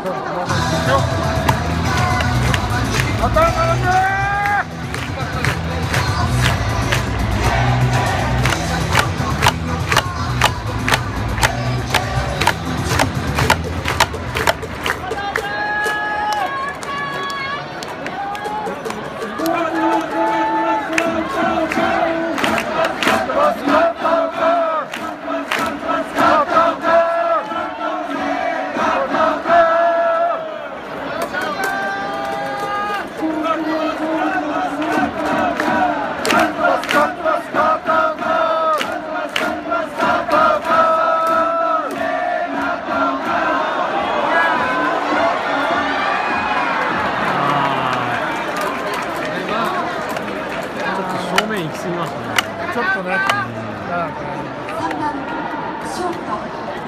頭が行き過ぎましたね。ちょっとね、なんか。3番ショート